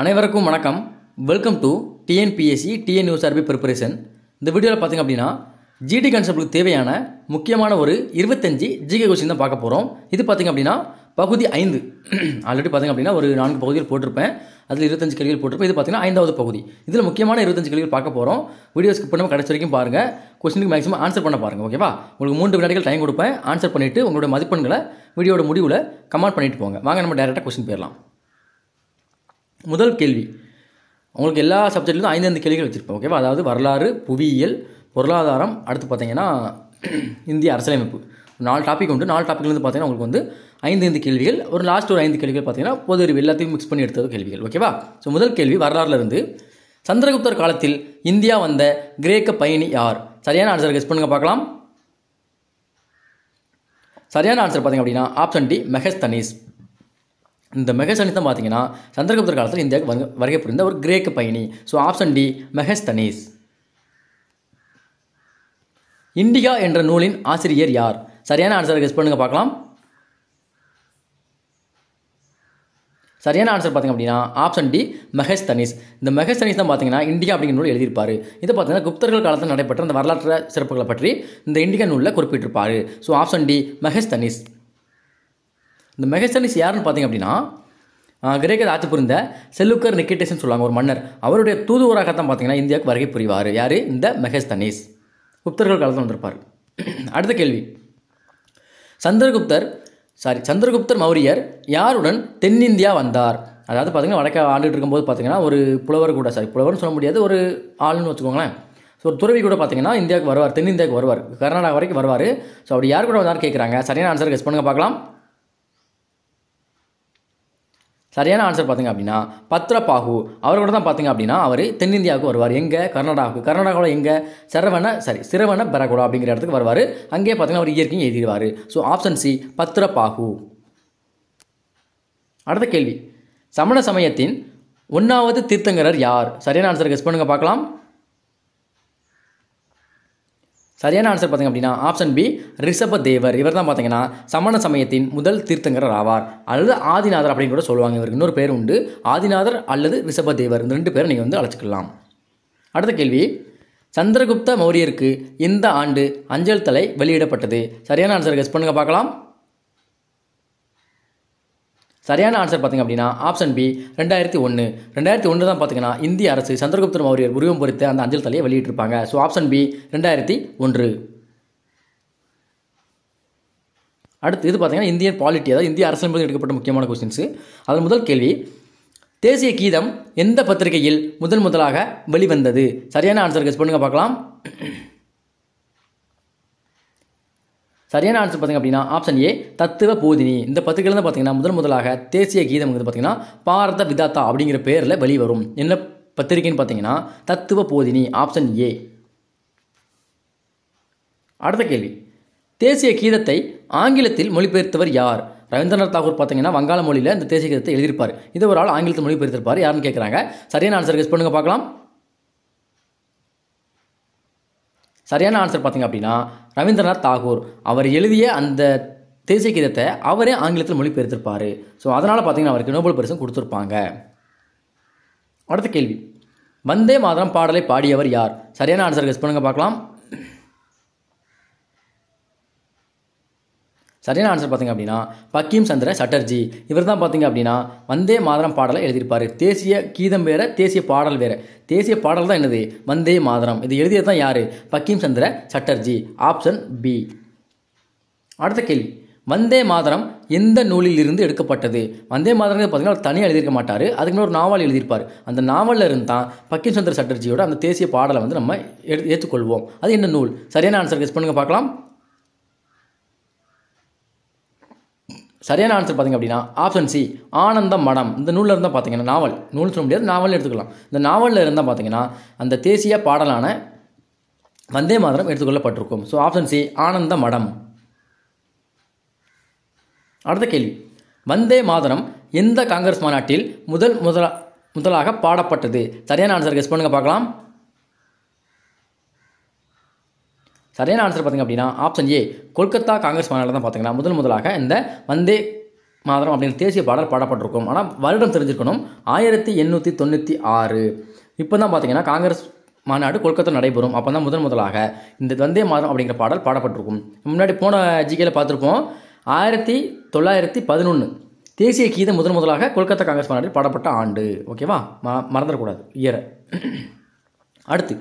அனைவருக்கும் வணக்கம். Welcome to TNPSC TN URB preparation இந்த வீடியோவில் பார்த்தீங்க அப்படின்னா ஜிடி கான்செப்டுக்கு தேவையான முக்கியமான ஒரு இருபத்தஞ்சி ஜிகே கொஸ்டின் தான் பார்க்க போகிறோம் இது பார்த்தீங்க அப்படின்னா பகுதி ஐந்து. ஆல்ரெடி பார்த்தீங்க அப்படின்னா ஒரு நான்கு பகுதிகள் போட்டிருப்பேன். அதில் இருபத்தஞ்சு கேள்விகள் போட்டிருப்பேன். இது பார்த்தீங்கன்னா ஐந்தாவது பகுதி. இதில் முக்கியமான இருபத்தஞ்சு கேள்விகள் பார்க்க போகிறோம் வீடியோ ஸ்கிப் பண்ணாமல் கடைசி வரைக்கும் பாருங்கள் கொஸ்டினுக்கு மேக்ஸிமம் ஆன்சர் பண்ண பாருங்கள் ஓகேவா உங்களுக்கு மூன்று வினாடிகள் டைம் கொடுப்பேன். ஆன்சர் பண்ணிவிட்டு உங்களோட மதிப்பெண்களை வீடியோட முடிவில் கமெண்ட் பண்ணிட்டு போங்க. வாங்க நம்ம டேரெக்டாக கொஸ்டின் போயிடலாம். முதல் கேள்வி. உங்களுக்கு எல்லா சப்ஜெக்ட்லேயும் ஐந்தைந்து கேள்விகள் வச்சுருப்பேன் ஓகேவா அதாவது வரலாறு புவியியல் பொருளாதாரம் அடுத்து பார்த்தீங்கன்னா இந்திய அரசியலமைப்பு. நாலு டாபிக் உண்டு. நாலு டாப்பிக்லேருந்து பார்த்தீங்கன்னா உங்களுக்கு வந்து ஐந்து ஐந்து கேள்விகள். ஒரு லாஸ்ட் ஒரு ஐந்து கேள்விகள் பார்த்தீங்கன்னா பொது அறிவு எல்லாத்தையும் மிக்ஸ் பண்ணி எடுத்தது கேள்விகள் ஓகேவா ஸோ முதல் கேள்வி வரலாறுலேருந்து சந்திரகுப்தர் காலத்தில் இந்தியா வந்த கிரேக்க பயணி யார்? சரியான ஆன்சர் கெஸ் பண்ணுங்க பார்க்கலாம். சரியான ஆன்சர் பார்த்தீங்க அப்படின்னா ஆப்ஷன் டி மெகஸ்தனீஸ். இந்த மெகஸ்தனீஸ் தான் பார்த்தீங்கன்னா சந்திரகுப்தர் காலத்தில் இந்தியாவுக்கு வருகை வருகை புரிந்த ஒரு கிரேக்க பயணி. So option D Megasthenes. Indica என்ற நூலின் ஆசிரியர் யார்? சரியான ஆன்சர் கெஸ் பண்ணுங்க பார்க்கலாம். சரியான ஆன்சர் பார்த்தீங்க அப்படின்னா ஆப்ஷன் டி மெகஸ்தனிஸ். இந்த மெகஸ்தனிஸ் தான் பார்த்தீங்கன்னா இந்தியா அப்படிங்கிற நூல் எழுதியிருப்பாரு. இது பார்த்தீங்கன்னா குப்தர்கள் காலத்தில் நடைபெற்ற அந்த வரலாற்று சிறப்புகளை பற்றி இந்த இண்டிகா நூலில் குறிப்பிட்டிருப்பாரு. So option D Megasthenes. இந்த மெகஸ்தனிஸ் யாருன்னு பார்த்தீங்க அப்படின்னா கிரேக்கர் ஆட்சி புரிந்த செல்லுக்கர் நிக்கிட்டேஸ்னு சொல்லுவாங்க ஒரு மன்னர். அவருடைய தூதுவராகத்தான் பார்த்தீங்கன்னா இந்தியாவுக்கு வருகை புரிவார். யார்? இந்த மெகஸ்தனிஸ். குப்தர்கள் காலத்தில் வந்திருப்பார். அடுத்த கேள்வி. சந்திரகுப்தர் சாரி சந்திரகுப்தர் மௌரியர் யாருடன் தென்னிந்தியா வந்தார்? அதாவது பார்த்தீங்கன்னா வடக்க ஆண்டுட்டு இருக்கும்போது பார்த்தீங்கன்னா ஒரு புலவர் கூட சாரி புலவர்னு சொல்ல முடியாது ஒரு ஆளுன்னு வச்சுக்கோங்களேன். ஸோ ஒரு துறவி கூட பார்த்தீங்கன்னா இந்தியாவுக்கு வருவார் தென்னிந்தியாவுக்கு வருவார். கர்நாடகா வரைக்கும் வருவார். ஸோ அப்படி யார் கூட வந்தார் கேட்குறாங்க சரியான ஆன்சர் கெஸ் பண்ணுங்க பார்க்கலாம். சரியான ஆன்சர் பார்த்தீங்க அப்படின்னா பத்ரபாகு. அவர் கூட தான் பார்த்தீங்க அப்படின்னா அவர் தென்னிந்தியாவுக்கு வருவார். எங்கே? கர்நாடகாவுக்கு. கர்நாடகாவில் எங்கே? சரவண சாரி சிரவண பெரகுடா அப்படிங்கிற இடத்துக்கு வருவார். அங்கேயே பார்த்தீங்கன்னா அவர் இயற்கையும் எழுதிடுவார். So option C Bhadrabahu. அடுத்த கேள்வி. சமண சமயத்தின் ஒன்றாவது தீர்த்தங்கரர் யார்? சரியான ஆன்சர் கெஸ் பண்ணுங்க பார்க்கலாம். சரியான ஆன்சர் பார்த்தீங்க அப்படின்னா ஆப்ஷன் பி ரிஷப தேவர் இவர் தான் பார்த்தீங்கன்னா சமண சமயத்தின் முதல் தீர்த்தங்கரர் ஆவார். அல்லது ஆதிநாதர் அப்படின்னு கூட சொல்லுவாங்க. இவருக்கு இன்னொரு பேர் உண்டு. ஆதிநாதர் அல்லது ரிஷப தேவர் இந்த ரெண்டு பேரை நீங்கள் வந்து அழைச்சிக்கலாம். அடுத்த கேள்வி. சந்திரகுப்த மௌரியருக்கு இந்த ஆண்டு அஞ்சல் தலை வெளியிடப்பட்டது. சரியான ஆன்சர் கெஸ் பண்ணுங்க பார்க்கலாம். சரியான ஆன்சர் பார்த்தீங்க அப்படின்னா ஆப்ஷன் பி ரெண்டாயிரத்தி ஒன்று ரெண்டாயிரத்தி ஒன்று தான் பார்த்தீங்கன்னா இந்திய அரசு சந்திரகுப்தர் மௌரியர் உருவம் பொறித்த அந்த அஞ்சல் தலையை வெளியிட்டிருப்பாங்க. ஸோ ஆப்ஷன் பி ரெண்டாயிரத்தி ஒன்று. அடுத்து இது பார்த்தீங்கன்னா இந்தியன் பாலிட்டி அதாவது இந்திய அரசியல் எடுக்கப்பட்ட முக்கியமான கொஸ்டின்ஸு அதில் முதல் கேள்வி தேசிய கீதம் எந்த பத்திரிகையில் முதல் முதலாக வெளிவந்தது? சரியான ஆன்சர் கெஸ் பண்ணுங்க பார்க்கலாம். சரியான ஆன்சர் பார்த்தீங்க அப்படின்னா ஆப்ஷன் ஏ தத்துவ போதினி. இந்த பத்துக்கள் தான் பார்த்தீங்கன்னா முதல் முதலாக தேசிய கீதம் வந்து பார்த்தீங்கன்னா பாரத விதாத்தா அப்படிங்கிற பேரில் வெளிவரும். என்ன பத்திரிகைன்னு பார்த்தீங்கன்னா தத்துவ போதினி ஆப்ஷன் ஏ அடுத்த கேள்வி. தேசிய கீதத்தை ஆங்கிலத்தில் மொழிபெயர்த்தவர் யார்? ரவீந்திரநாத் தாகூர் பார்த்தீங்கன்னா வங்காள மொழியில் இந்த தேசிய கீதத்தை எழுதியிருப்பார். இது ஒரு ஆள் ஆங்கிலத்தில் மொழிபெயர்த்திருப்பார். யாருன்னு கேட்குறாங்க சரியான ஆன்சர் கெஸ் பண்ணுங்க பார்க்கலாம். சரியான ஆன்சர் பார்த்தீங்க அப்படின்னா ரவீந்திரநாத் தாகூர் அவர் எழுதிய அந்த தேசிய கீதத்தை அவரே ஆங்கிலத்தில் மொழிபெயர்த்திருப்பார். ஸோ அதனால் பார்த்தீங்கன்னா அவருக்கு நோபல் பரிசும் கொடுத்துருப்பாங்க. அடுத்த கேள்வி. வந்தே மாதரம் பாடலை பாடியவர் யார்? சரியான ஆன்சர் கெஸ் பண்ணுங்க பார்க்கலாம். சரியான ஆன்சர் பார்த்தீங்க அப்படின்னா பக்கீம் சந்திர சட்டர்ஜி. இவர் தான் பார்த்தீங்க அப்படின்னா வந்தே மாதரம் பாடலை எழுதியிருப்பார். தேசிய கீதம் வேற தேசிய பாடல் வேற. தேசிய பாடல் தான் என்னது? வந்தே மாதரம். இது எழுதியது தான் யார்? பக்கீம் சந்திர சட்டர்ஜி. ஆப்ஷன் பி அடுத்த கேள்வி. வந்தே மாதரம் எந்த நூலில் இருந்து எடுக்கப்பட்டது? வந்தே மாதரம் பார்த்தீங்கன்னா தனியாக எழுதியிருக்க மாட்டார். அதுக்கு ஒரு நாவல் எழுதியிருப்பார். அந்த நாவலில் இருந்து தான் பக்கீம் சந்திர சட்டர்ஜியோட அந்த தேசிய பாடலை வந்து நம்ம எடு ஏற்றுக்கொள்வோம் அது என்ன நூல்? சரியான ஆன்சர் கெஸ் பண்ணுங்க பார்க்கலாம். சரியான ஆன்சர் பார்த்திங்க அப்படின்னா ஆப்ஷன் சி ஆனந்த மடம் இந்த நூலில் இருந்தால் பார்த்தீங்கன்னா நாவல். நூல் சொல்ல முடியாது நாவல் எடுத்துக்கலாம். இந்த நாவலில் இருந்தால் பார்த்தீங்கன்னா அந்த தேசிய பாடலான Vande Mataram எடுத்துக்கொள்ளப்பட்டிருக்கும். So option C Ananda Math. அடுத்த கேள்வி. வந்தே மாதரம் எந்த காங்கிரஸ் மாநாட்டில் முதல் முதலா முதலாக பாடப்பட்டது? சரியான ஆன்சர் கெஸ் பண்ணுங்க பார்க்கலாம். சரியான ஆன்சர் பார்த்தீங்க அப்படின்னா ஆப்ஷன் ஏ கொல்கத்தா காங்கிரஸ் மாநாட்டில் தான் பார்த்தீங்கன்னா முதல் முதலாக இந்த வந்தே மாதரம் அப்படிங்கிற தேசிய பாடல் பாடப்பட்டிருக்கும். ஆனால் வருடம் தெரிஞ்சிருக்கணும். ஆயிரத்தி எண்ணூற்றி தொண்ணூற்றி ஆறு. இப்போ தான் பார்த்தீங்கன்னா காங்கிரஸ் மாநாடு கொல்கத்தா நடைபெறும். அப்போ தான் முதன் முதலாக இந்த வந்தே மாதம் அப்படிங்கிற பாடல் பாடப்பட்டிருக்கும். முன்னாடி போன ஜிகேல பார்த்துருப்போம் ஆயிரத்தி தொள்ளாயிரத்தி பதினொன்று தேசிய கீதம் முதன் முதலாக கொல்கத்தா காங்கிரஸ் மாநாட்டில் பாடப்பட்ட ஆண்டு. ஓகேவா? ம மறந்துடக்கூடாது. இயரை அடுத்து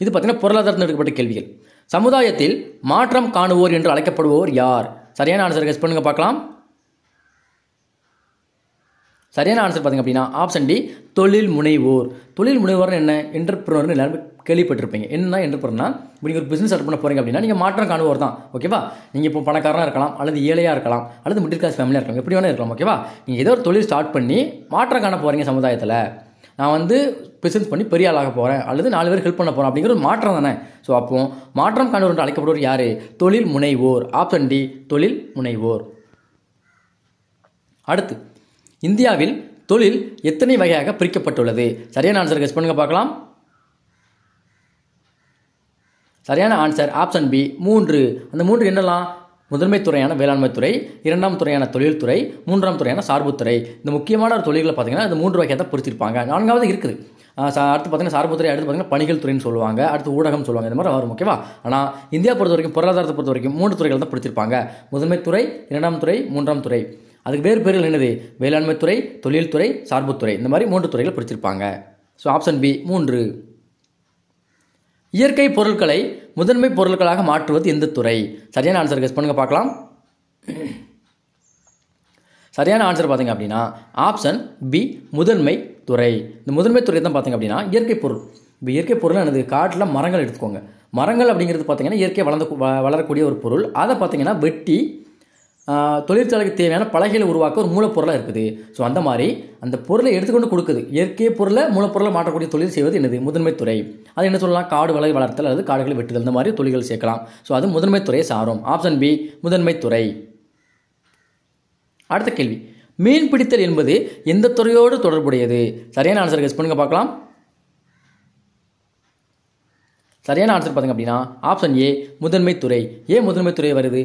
இது பார்த்தீங்கன்னா பொருளாதாரத்தில் எடுக்கப்பட்ட கேள்விகள். சமுதாயத்தில் மாற்றம் காணுவோர் என்று அழைக்கப்படுவோர் யார்? சரியான ஆன்சர் கெஸ் பண்ணுங்க பார்க்கலாம். சரியான ஆன்சர் பார்த்தீங்க அப்படின்னா ஆப்ஷன் டி தொழில் முனைவோர். தொழில் முனைவோர்னு என்ன? என்டர்பிரனர்னு எல்லாருமே கேள்விப்பட்டிருப்பீங்க. என்ன என்டர்பிரனா இப்போ நீங்கள் ஒரு பிஸ்னஸ் ஸ்டார்ட் பண்ண போகிறீங்க அப்படின்னா நீங்கள் மாற்றம் காணுவோர் தான் ஓகேவா நீங்கள் இப்போ பணக்காரனாக இருக்கலாம் அல்லது ஏழையாக இருக்கலாம் அல்லது மிடில் கிளாஸ் ஃபேமிலியாக இருக்கலாம் எப்படி வேணால் இருக்கலாம் ஓகேவா நீங்கள் ஏதோ ஒரு தொழில் ஸ்டார்ட் பண்ணி மாற்றம் காண போகிறீங்க சமுதாயத்தில். நான் வந்து பிசினஸ் பண்ணி பெரிய ஆளாக போகிறேன் அல்லது நாலு பேர் ஹெல்ப் பண்ண போகிறேன் அப்படிங்கிற ஒரு மாற்றம் தானே? ஸோ அப்போ மாற்றம் காணுவோர் என்று அழைக்கப்படுவோர் யார்? தொழில் முனைவோர். ஆப்ஷன் டி தொழில் முனைவோர். அடுத்து இந்தியாவில் தொழில் எத்தனை வகையாக பிரிக்கப்பட்டுள்ளது? சரியான ஆன்சர் கெஸ் பண்ணுங்க பார்க்கலாம். சரியான ஆன்சர் ஆப்ஷன் பி மூன்று. அந்த மூன்று என்னெல்லாம்? முதன்மை துறையான வேளாண்மை துறை இரண்டாம் துறையான தொழில்துறை மூன்றாம் துறையான சார்புத்துறை இந்த முக்கியமான ஒரு தொழில்களை பார்த்தீங்கன்னா இந்த மூன்று வகையாக தான் பிரிச்சிருப்பாங்க. நான்காவது இருக்குது. அடுத்து பார்த்தீங்கன்னா சார்புத்துறை அடுத்து பார்த்தீங்கன்னா பணிகள் துறைன்னு சொல்லுவாங்க. அடுத்து ஊடகம் சொல்லுவாங்க. இந்த மாதிரி வரும் ஓகேவா ஆனால் இந்தியா பொறுத்த வரைக்கும் பொருளாதாரத்தை பொறுத்த வரைக்கும் மூன்று துறைகள் தான் பிடிச்சிருப்பாங்க முதன்மை துறை இரண்டாம் துறை மூன்றாம் துறை. அதுக்கு வேறு பேர்கள் என்னது? வேளாண்மை துறை தொழில்துறை சார்புத்துறை இந்த மாதிரி மூன்று துறைகளை பிடிச்சிருப்பாங்க ஸோ ஆப்ஷன் பி மூன்று. இயற்கை பொருட்களை முதன்மை பொருட்களாக மாற்றுவது எந்த துறை? சரியான ஆன்சர் கெஸ் பண்ணுங்க பார்க்கலாம். சரியான ஆன்சர் பார்த்தீங்க அப்படின்னா ஆப்ஷன் பி முதன்மை துறை. இந்த முதன்மை துறை தான் பார்த்தீங்க அப்படின்னா இயற்கை பொருள். இப்போ இயற்கை பொருள் எனது காட்டில் மரங்கள் எடுத்துக்கோங்க. மரங்கள் அப்படிங்கிறது பார்த்தீங்கன்னா இயற்கை வளர்ந்து வ- வளரக்கூடிய ஒரு பொருள். அதை பார்த்தீங்கன்னா வெட்டி தொழிற்சாலைக்கு தேவையான பலகைகளை உருவாக்க ஒரு மூலப்பொருளாக இருக்குது. ஸோ அந்த மாதிரி அந்த பொருளை எடுத்துக்கொண்டு கொடுக்குது. இயற்கை பொருளை மூலப்பொருளை மாற்றக்கூடிய தொழில் செய்வது என்னது? முதன்மை துறை. அது என்ன சொல்லலாம்? காடு வளை வளர்த்தல் அல்லது காடுகளை வெட்டுதல். இந்த மாதிரி தொழில்கள் சேர்க்கலாம். ஸோ அது முதன்மை துறையை சாரும். ஆப்ஷன் பி முதன்மை துறை. அடுத்த கேள்வி. மீன் பிடித்தல் என்பது எந்த துறையோடு தொடர்புடையது? சரியான ஆன்சர் கெஸ் பண்ணுங்க பார்க்கலாம். சரியான ஆன்சர் பார்த்தீங்க அப்படின்னா ஆப்ஷன் ஏ முதன்மை துறை. ஏன் முதன்மை துறை வருது?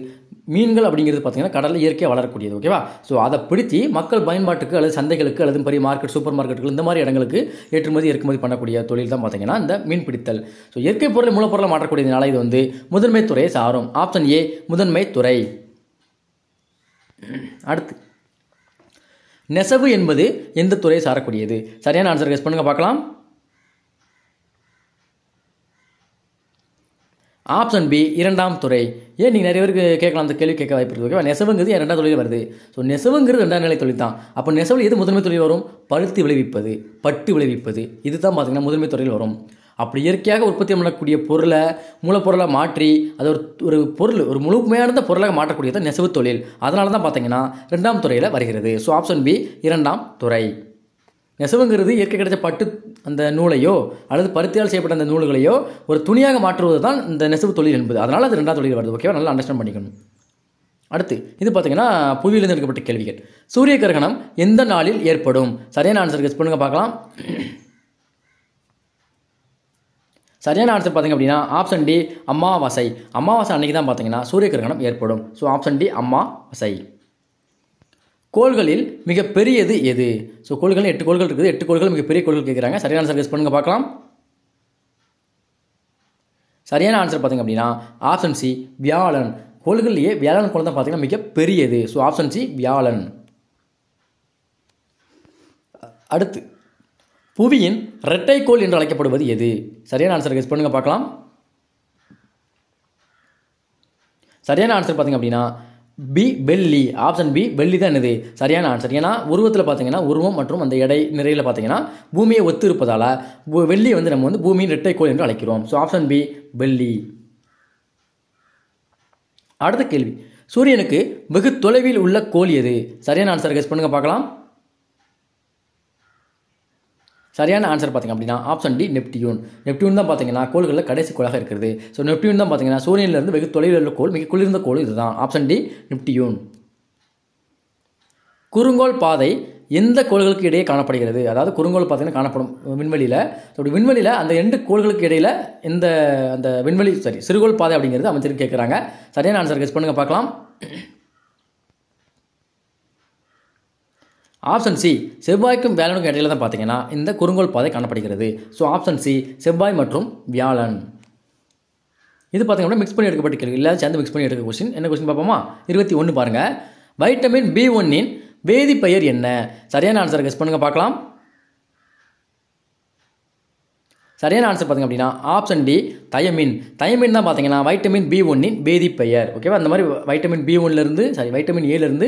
மீன்கள் அப்படிங்கிறது பார்த்தீங்கன்னா கடலில் இயற்கையாக வளரக்கூடியது ஓகேவா ஸோ அதை பிடிச்சி மக்கள் பயன்பாட்டுக்கு அல்லது சந்தைகளுக்கு அல்லது பெரிய மார்க்கெட் சூப்பர் மார்க்கெட்டுகள் இந்த மாதிரி இடங்களுக்கு ஏற்றுமதி இறக்குமதி பண்ணக்கூடிய தொழில் தான் பார்த்தீங்கன்னா இந்த மீன் பிடித்தல் ஸோ இயற்கை பொருளை மூலப்பொருளை மாற்றக்கூடியதுனால இது வந்து முதன்மை துறையை சாரும். ஆப்ஷன் ஏ முதன்மை துறை. அடுத்து. நெசவு என்பது எந்த துறையை சாரக்கூடியது? சரியான ஆன்சர் கெஸ் பண்ணுங்க பார்க்கலாம். ஆப்ஷன் பி இரண்டாம் துறை. ஏன் நீங்கள் நிறைய பேருக்கு கேட்கலாம் அந்த கேள்வி கேட்க வாய்ப்பு இருக்குது ஓகேவா நெசவுங்கிறது இரண்டாம் தொழில் வருது. ஸோ நெசவுங்கிறது ரெண்டாம் நிலை தொழில் தான். அப்போ நெசவில் எது முதன்மை தொழில் வரும்? பருத்தி விளைவிப்பது பட்டு விளைவிப்பது. இதுதான் பார்த்தீங்கன்னா முதன்மை தொழில் வரும். அப்படி இயற்கையாக உற்பத்தி பண்ணக்கூடிய பொருளை மூலப்பொருளாக மாற்றி அது ஒரு ஒரு பொருள் ஒரு முழுமையான பொருளாக மாற்றக்கூடியது நெசவு தொழில். அதனால தான் பார்த்தீங்கன்னா ரெண்டாம் துறையில் வருகிறது. ஸோ ஆப்ஷன் பி இரண்டாம் துறை. நெசவுங்கிறது இயற்கை கிடைச்ச பட்டு அந்த நூலையோ அல்லது பருத்தியால் செய்யப்பட்ட அந்த நூல்களையோ ஒரு துணியாக மாற்றுவது தான் இந்த நெசவு தொழில் என்பது. அதனால் அது ரெண்டாவது தொழில் வருது. ஓகேவா நல்லா அண்டர்ஸ்டாண்ட் பண்ணிக்கணும். அடுத்து இது பார்த்தீங்கன்னா புவியிலிருந்து எடுக்கப்பட்ட கேள்விகள். சூரிய கிரகணம் எந்த நாளில் ஏற்படும்? சரியான ஆன்சர் கெஸ் பண்ணுங்க பார்க்கலாம். சரியான ஆன்சர் பார்த்தீங்க அப்படின்னா ஆப்ஷன் டி அமாவாசை. அமாவாசை அன்னைக்கு தான் பார்த்தீங்கன்னா சூரிய கிரகணம் ஏற்படும். ஸோ ஆப்ஷன் டி அமாவாசை. கோள்களில் மிகப்பெரியது எது? ஸோ கோள்கள் எட்டு கோள்கள் இருக்குது. எட்டு கோள்கள் மிக பெரிய கோள்கள் கேட்குறாங்க. சரியான ஆன்சர் கெஸ் பண்ணுங்க பார்க்கலாம். சரியான ஆன்சர் பார்த்தீங்க அப்படின்னா ஆப்ஷன் சி வியாழன். கோள்கள்லேயே வியாழன் கோள் தான் பார்த்தீங்கன்னா மிகப்பெரியது. ஸோ ஆப்ஷன் சி வியாழன். அடுத்து புவியின் இரட்டைக்கோள் என்று அழைக்கப்படுவது எது? சரியான ஆன்சர் கெஸ் பண்ணுங்க பார்க்கலாம். சரியான ஆன்சர் பார்த்தீங்க அப்படின்னா பி வெள்ளி. ஆப்ஷன் பி வெள்ளி தான் என்னது சரியான ஆன்சர் ஏன்னா உருவத்தில் பார்த்தீங்கன்னா உருவம் மற்றும் அந்த எடை நிறையில் பார்த்தீங்கன்னா பூமியை ஒத்து இருப்பதால் வெள்ளியை வந்து நம்ம வந்து பூமியின் இரட்டைக்கோள் என்று அழைக்கிறோம். ஸோ ஆப்ஷன் பி வெள்ளி. அடுத்த கேள்வி. சூரியனுக்கு வெகு தொலைவில் உள்ள கோள் எது? சரியான ஆன்சர் கெஸ் பண்ணுங்க பார்க்கலாம். சரியான ஆன்சர் பார்த்தீங்க அப்படின்னா ஆப்ஷன் டி நெப்டியூன் நெப்டியூன் தான் பார்த்தீங்கன்னா கோள்களில் கடைசி கோளாக இருக்கிறது. ஸோ நெப்டியூன் தான் பார்த்தீங்கன்னா சூரியனிலிருந்து வெகு தொலைவில் உள்ள கோள் மிக குளிர்ந்த கோள் இதுதான். ஆப்ஷன் டி நெப்டியூன் குறுங்கோள் பாதை எந்த கோள்களுக்கு இடையே காணப்படுகிறது? அதாவது குறுங்கோள் பார்த்தீங்கன்னா காணப்படும் விண்வெளியில். ஸோ அப்படி விண்வெளியில் அந்த ரெண்டு கோள்களுக்கு இடையில் இந்த அந்த விண்வெளி சரி சிறுகோள் பாதை அப்படிங்கிறது அமைச்சர் கேட்குறாங்க சரியான ஆன்சர் கெஸ் பண்ணுங்க பார்க்கலாம். ஆப்ஷன் சி செவ்வாய்க்கும் வியாழனுக்கும் இடையில தான் பார்த்தீங்கன்னா இந்த குறுங்கோல் பாதை காணப்படுகிறது. ஸோ ஆப்ஷன் சி செவ்வாய் மற்றும் வியாழன். இது பார்த்தீங்கன்னா மிக்ஸ் பண்ணி எடுக்கப்பட்ட கேள்வி. இல்லை சேர்ந்து மிக்ஸ் பண்ணி எடுக்க கொஸ்டின் என்ன கொஸ்டின் பார்ப்போமா? இருபத்தி ஒன்று பாருங்கள் வைட்டமின் பி ஒன்னின் வேதிப்பெயர் என்ன? சரியான ஆன்சர் கெஸ் பண்ணுங்கள் பார்க்கலாம். சரியான ஆன்சர் பார்த்தீங்க அப்படின்னா ஆப்ஷன் டி தயமின் தயமின் தான் பார்த்தீங்கன்னா வைட்டமின் பி ஒன்னின் பேதி பெயர் ஓகேவா அந்த மாதிரி வைட்டமின் பி ஒன்லேருந்து sorry vitamin ஏலேருந்து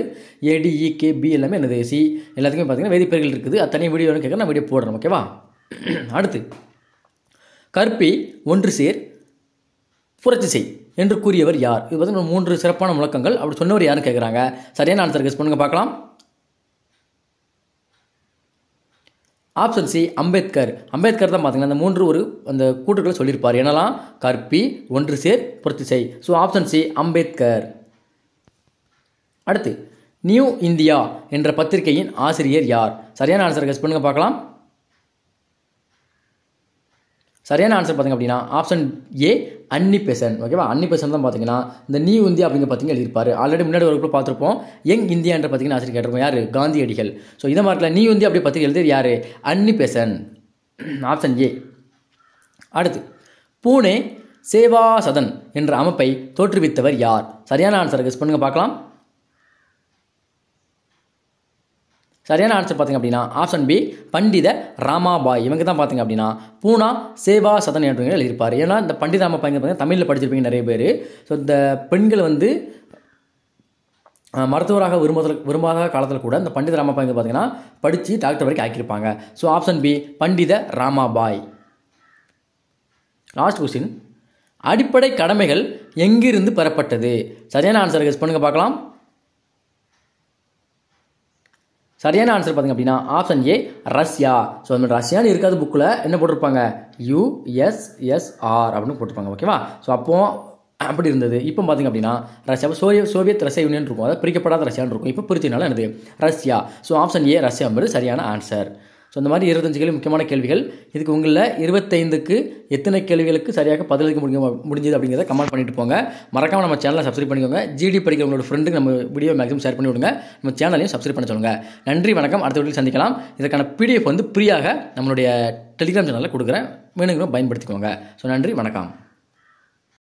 A D E K B எல்லாமே என்னது? சி எல்லாத்துக்குமே பார்த்தீங்கன்னா வேதிப்பெயர்கள் இருக்குது. அத்தனை வீடியோ கேட்க நான் வீடியோ போடுறேன். ஓகேவா அடுத்து கற்பி ஒன்று சேர் புரட்சி செய் என்று கூறியவர் யார்? இது பார்த்தீங்கன்னா மூன்று சிறப்பான முழக்கங்கள். அப்படி சொன்னவர் யாருன்னு கேட்குறாங்க சரியான ஆன்சர் கெஸ் பண்ணுங்க பார்க்கலாம். Option C Ambedkar. அம்பேத்கர் தான் பார்த்தீங்கன்னா அந்த மூன்று ஒரு அந்த கூட்டுகளை சொல்லியிருப்பார். என்னெல்லாம்? கற்பி ஒன்று சேர் புரட்சி செய். So option C Ambedkar. அடுத்து நியூ இந்தியா என்ற பத்திரிகையின் ஆசிரியர் யார்? சரியான ஆன்சர் கெஸ் பண்ணுங்க பார்க்கலாம். சரியான ஆன்சர் பார்த்தீங்க அப்படின்னா ஆப்ஷன் ஏ அன்னி பெசன். ஓகேவா அன்னி பெசன் தான் பார்த்தீங்கன்னா இந்த நீ இந்தியா அப்படிங்க பார்த்தீங்கன்னா எழுதியிருப்பாரு. ஆல்ரெடி முன்னாடி ஒரு பார்த்துருப்போம். யங் இந்தியான்ற பார்த்தீங்கன்னா ஆசிரியர் கேட்டிருப்போம். யார்? காந்தியடிகள் ஸோ இதை மாதிரி நீ இந்தியா அப்படி பற்றி எழுதியது யார்? அன்னி பெசன். ஆப்ஷன் ஏ அடுத்து பூனே சேவா சதன் என்ற அமைப்பை தோற்றுவித்தவர் யார்? சரியான ஆன்சர் கெஸ் பண்ணுங்க பார்க்கலாம். சரியான ஆன்சர் பார்த்தீங்க அப்படின்னா ஆப்ஷன் பி பண்டித ராமாபாய். இவங்க தான் பார்த்தீங்க அப்படின்னா பூனா சேவா சதன் என்றவங்க எழுதியிருப்பார். ஏன்னா இந்த பண்டித ராமாபாய் பார்த்தீங்கன்னா தமிழில் படிச்சிருப்பீங்க நிறைய பேர். ஸோ இந்த பெண்கள் வந்து மருத்துவராக விரும்புவதில் விரும்பாத காலத்தில் கூட இந்த பண்டித ராமாபாய் வந்து பார்த்தீங்கன்னா படித்து டாக்டர் வரைக்கும் ஆக்கியிருப்பாங்க. So option B Pandita Ramabai. Last question அடிப்படை கடமைகள் எங்கிருந்து பெறப்பட்டது? சரியான ஆன்சர் கெஸ் பண்ணுங்க பார்க்கலாம். சரியான ஆன்சர் பார்த்தீங்க அப்படின்னா ஆப்ஷன் ஏ ரஷ்யா. ஸோ அந்த மாதிரி ரஷ்யான்னு இருக்காது புக்கில் என்ன போட்டிருப்பாங்க? யுஎஸ்எஸ்ஆர் அப்படின்னு போட்டிருப்பாங்க ஓகேவா ஸோ அப்போ அப்படி இருந்தது. இப்போ பார்த்தீங்க அப்படின்னா Russia Soviet Soviet Russia union இருக்கும். அதாவது பிரிக்கப்படாத ரஷ்யான்னு இருக்கும். இப்போ பிரிச்சதுனால என்னது? Russia. So option A Russia என்பது சரியான ஆன்சர் ஸோ இந்த மாதிரி இருபத்தஞ்சு கேள்வி முக்கியமான கேள்விகள். இதுக்கு உங்களில் இருபத்தைந்துக்கு எத்தனை கேள்விகளுக்கு சரியாக பதிலளிக்க முடியும் முடிஞ்சது அப்படிங்கிறத கமெண்ட் பண்ணிட்டு போங்க. மறக்காம நம்ம சேனலை சப்ஸ்கிரைப் பண்ணிக்கோங்க. ஜிடி படிக்கிற உங்களோட ஃப்ரெண்டுக்கு நம்ம வீடியோ மேக்ஸிமம் ஷேர் பண்ணி விடுங்க. நம்ம சேனலையும் சப்ஸ்கிரைப் பண்ண சொல்லுங்கள் நன்றி வணக்கம். அடுத்த வீட்டில் சந்திக்கலாம். இதற்கான பிடிஎஃப் வந்து ஃப்ரீயாக நம்மளுடைய டெலிகிராம் சேனலில் கொடுக்குறேன். வேணுங்கிறோம் பயன்படுத்திக்கோங்க. ஸோ நன்றி வணக்கம்.